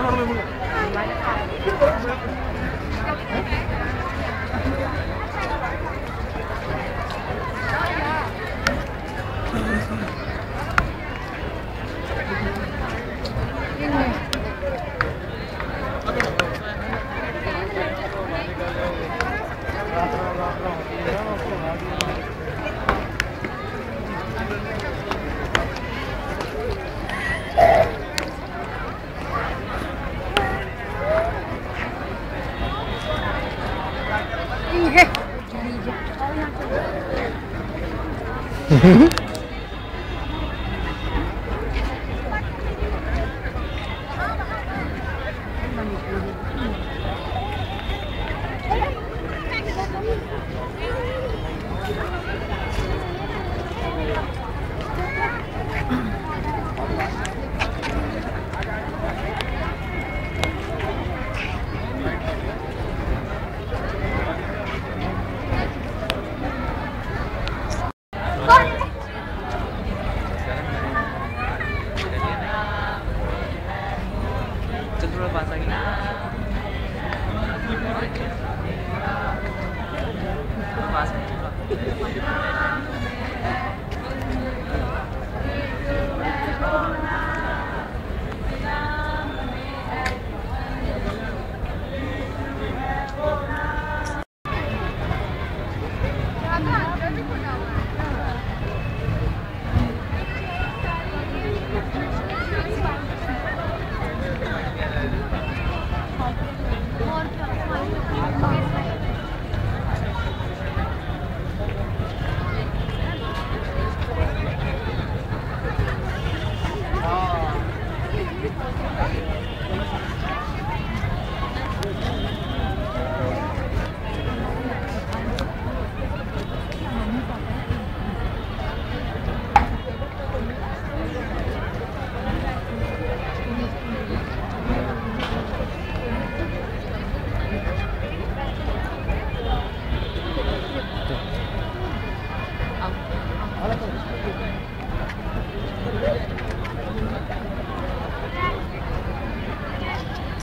No, no, no, no. Hehehe और क्या?